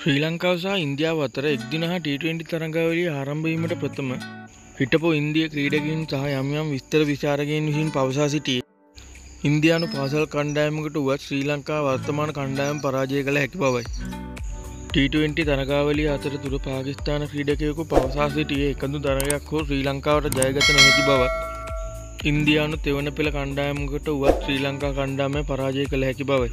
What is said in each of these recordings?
ශ්‍රී ලංකාව සහ ඉන්දියාව අතර එක්දින හා ට20 තරඟාවලිය ආරම්භවීමට ප්‍රථම හිටපු ඉන්දිය ක්‍රීඩකින් සහ යම්යම් විස්තර විචාරගෙන් විසින් පවසා සිටිය. ඉන්දයානු පාසල් කණ්ඩායමකට වුවත් ශ්‍රී ලංකා වර්තමාන කණ්ඩායම් පරාජය කළ හැකි බවයි. ට20 තරගාවලිය අතර තුර පාකිස්ාන ක්‍රීඩකයකු පවසා සිටිය එකඳු තරගයක් හෝ ශ්‍රී ලංකාවට ජයගත නොහැකි බවත්. ඉන්දයානු තෙවන පෙළ කණ්ඩායමකට වුවත් ශ්‍රී ලංකා කණ්ඩාමය පරාජය කළ හැකි බවයි.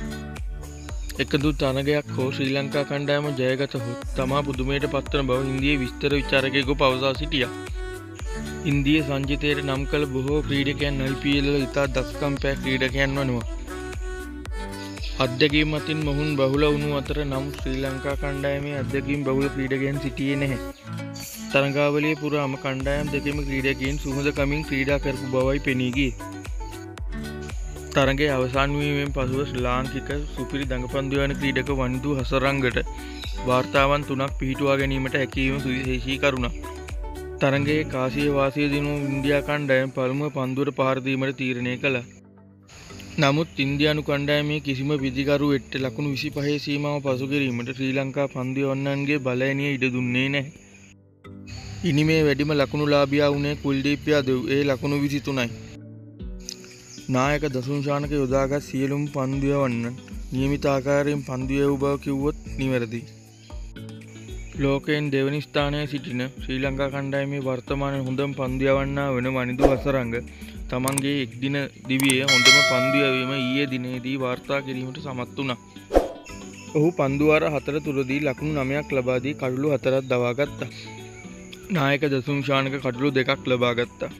එකදු තරගයක් හෝ ශ්‍රී ලංකා කණ්ඩායම ජයගත හොත් තමා පුදුමයට පත්වන බව ඉන්දිය විස්තර විචාරකයකු පවසා සිටිය. ඉන්දිය සංජිතයට නම් කළ බොහෝ ක්‍රීඩකයන් අල්පියල ඉතා දස්කම් පෑ ක්‍රීඩකයන් වනවා. අධ්‍යකීම් මතින් මොහුන් බහුල වුණු අතර නම් ශ්‍රී ලංකා කණ්ඩායමේ අධ්‍යකින් බහුල ක්‍රීඩගෙන් සිටියේ නැහැ. තරගාවලේ පුරාම කණ්ඩායම් දෙකම ක්‍රීඩකින් සුහද කමින් ක්‍රීඩා කරපු බවයි පෙනීගේ. තරගේ අවසාන්වීමෙන් පසුව ශ්ලාංකික සුපිරි දඟපන්දුවන ක්‍රීඩක වනිදු හසරංගට වාර්තාවන් තුනක් පිහිටුවා ගැනීමට හැකීම සුවිශේෂී කරුණ. තරගේ කාසිය වාසය දිනු ඉන්දයා කණ්ඩයම් පළමුුව පන්දුවට පාරදීමට තීරණය කළ. නමුත් ඉන්දයානු කණ්ඩෑමේ කිසිම විදිකරු එට්ට ලකුණු විසි පහේ සීමාව පසුකිරීමට ශ්‍රී ලංකා පන්දි ඔන්නන්ගේ බලයනිය ඉඩ දුන්නේ නෑ. ඉනි මේ වැඩිම ලකුණු ලාබියා වුණේ කුල්ඩීප්‍යා දෙව් ඒ ලකුණු විසි තුනයි. නායක දසුංශානක යොදාගත් සියලුම් පන්දුය වන්න නියමිතාකාරයෙන් පන්දුය වූ බව කිව්වොත් නිවැරදි. ලෝකයෙන් දෙවනි ස්ථානය සිටින ශ්‍රී ලංකා කණ්ඩායමේ වර්තමාන හොඳම් පන්දියවන්නා වන වනිදු වසරංග තමන්ගේ එක්දින දිවිය හොඳම පන්දියවීම ඊයේ දිනේදී වාර්තා කිරීමට සමත් වුණ. ඔහු පන්දුවාර හතර තුරදී ලකුණු නමයක් ලබාදී කඩුළු හතරත් දවාගත්තා. නායක දසුංශානක කඩුළු දෙකක් ලබාගත්තා.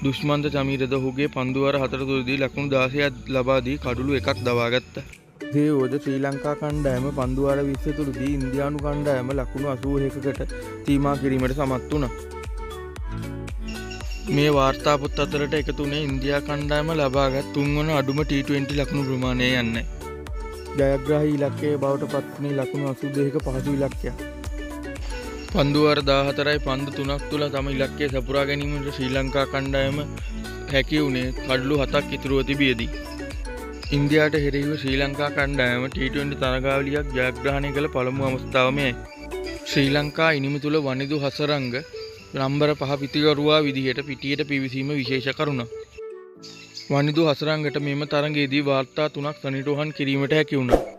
දුෂ්මන්ත චමීරද හුගේ පන්දුවර හතරතුරදී ලකුණු දාසයක් ලබාදී කඩුළු එකක් දවාගත්ත. දේෝද ශ්‍රී ලංකා කණ්ඩෑම පන්දුවාර විස්සතුරදී ඉන්දයානු කණ්ඩෑම ලකුණු අසූහකකට තීමා කිරීමට සමත් වුණ. මේ වාර්තාපොත් අතරට එකතුනේ ඉන්දයා කණ්ඩෑම ලබාගත් තුන්වන අඩුම T20 ලකුණු ප්‍රමාණය යන්න. ජයග්‍රහහි ඉලක්කේ බවට පත්වනේ ලකුණු අසුදයක පහසු ඉලක්කයක්. පන්දුවර දාහතරයි පන්දු තුනක් තුළ තම ඉලක්කේ සපුරා ගැනීමට ශ්‍රී ලංකා කණ්ඩායම හැකි වුණේ කඩලු හතක් ඉතුරුව තිබියදී. ඉන්දයාට හෙරහිව ශ්‍රී ලංකා කණ්ඩායම ට20 තරගාවලියක් ජයග්‍රහණය කළ පළමු අවස්ථාවමය. ශ්‍රී ලංකා ඉනිම තුළ වනිදු හසරංග නම්බර පහ පිතිකරුවා විදිහට පිටියට පිවිසීම විශේෂ කරුණ. වනිදු හසරංගට මෙම තරගේදී වාර්තා තුනක් සනිටුහන් කිරීමට හැකි වුණා.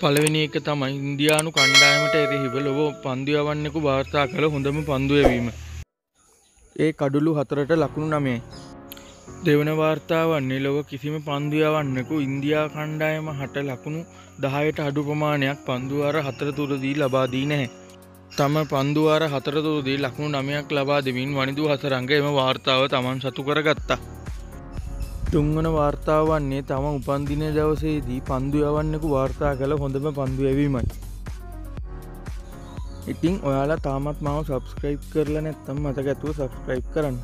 පළවෙනි එක තමයි ඉන්දයානු කණ්ඩායමට එරෙහිව ලොව පන්දියවන්නෙකු වාර්තා කළ හොඳම පන්දුවවීම. ඒ කඩුළු හතරට ලකුණු නමේ. දෙවන වාර්තාවන්නේ ලොව කිසිම පන්දියවන්නෙකු ඉන්දයා කණ්ඩායම හට ලකුණු දහයට අඩු ප්‍රමාණයක් පන්දුවාර හතරතුරදී ලබාදී නැහැ. තම පන්දුවාර හතරතුරදී ලකුණු නමයක් ලබා දෙමින් වනිදු හසරංග එම වාර්තාව තමන් සතු කරගත්තා. තුංගන වාර්තාව වන්නේ තම උපන්දින දවසේදී පන්දු යවන්නෙකු වාර්තා කළ හොඳම පන්දු ඇවීමයි. ඉතිං ඔයාලා තාමත් මාව සබස්ක්‍රයිබ් කරලා නැත්තම් මතක ඇතුව සබස්ක්‍රයිබ් කරන්න